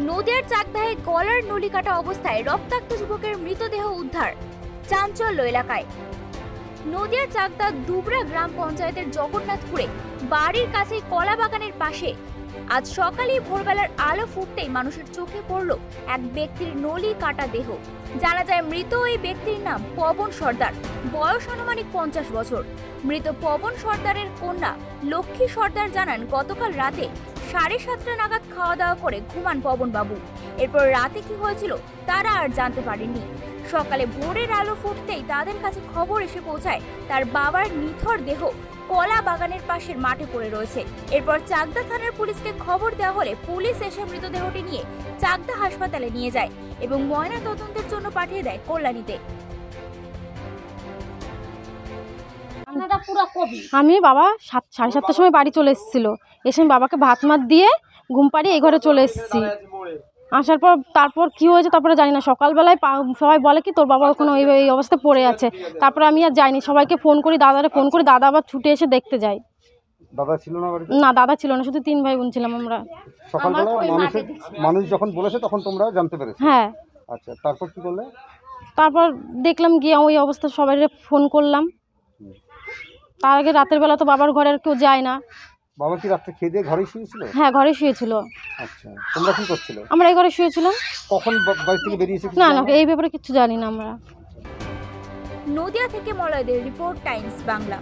নদিয়ার চাকদাহে গলার নলি কাটা অবস্থায় রক্তাক্ত যুবকের মৃতদেহ উদ্ধার, চাঞ্চল্য এলাকায়। নদিয়ার চাকদা দুবরা গ্রাম পঞ্চায়েতের জগন্নাথপুরে বাড়ির কাছে কলা বাগানের পাশে আজ সকালে ভোরবেলার আলো ফুটতেই মানুষের চোখে পড়ল এক ব্যক্তির নলি কাটা দেহ। জানা যায় মৃত ওই ব্যক্তির নাম পবন সর্দার। বয়স আনুমানিক পঞ্চাশ বছর। মৃত পবন সর্দারের কন্যা লক্ষ্মী সর্দার জানান, গতকাল রাতে সাড়ে সাতটা নাগাদ খাওয়া দাওয়া করে ঘুমান পবন বাবু এরপর রাতে কি হয়েছিল তারা আর জানতে পারেননি। সকালে ভোরের আলো ফুটতেই তাদের কাছে খবর এসে পৌঁছায় তার বাবার নিথর দেহ কলা বাগানের পাশের মাঠে পড়ে রয়েছে। এরপর চাকদা থানার পুলিশকে খবর দেওয়া হলে পুলিশ এসে মৃতদেহটি নিয়ে চাকদা হাসপাতালে নিয়ে যায় এবং ময়না তদন্তের জন্য পাঠিয়ে দেয় কল্যাণীতে। আমি বাবা সাত সাড়ে সাতটার সময় বাড়ি চলে এসেছিল। এসে আমি বাবাকে ভাত মাত দিয়ে ঘুম পাড়িয়ে এই ঘরে চলে এসেছি। আসার পর তারপর কি হয়েছে তারপরে জানি না। সকালবেলায় পা- সবাই বলে কি তোর বাবা কোনো এই এই অবস্থায় পড়ে আছে। তারপরে আমি আর যাইনি। সবাইকে ফোন করি দাদারে ফোন করি দাদা আবার ছুটে এসে দেখতে যাই দাদা ছিল না না দাদা ছিল না শুধু তিন ভাই বোন ছিলাম আমরা। সকালবেলা মানুষের মানুষ যখন বলেছে তখন তোমরা জানতে পেরেছ? হ্যাঁ। আচ্ছা তারপর কি করলে? তারপর দেখলাম গিয়ে ওই অবস্থা সবাই ফোন করলাম। তার আগে রাতের বেলা তো বাবার ঘরে আর কেউ যায় না। বাবা কি রাত্রে খেয়ে দিয়ে ঘরে শুয়েছিল? হ্যাঁ ঘরে শুয়েছিল। আচ্ছা তোমরা কি করছিলে? আমরা এই ঘরে শুয়েছিলাম। কখন বাড়ি থেকে বেরিয়েছে না না এই ব্যাপারে কিছু জানি না আমরা। নদিয়া থেকে মলয়দের রিপোর্ট টাইমস বাংলা।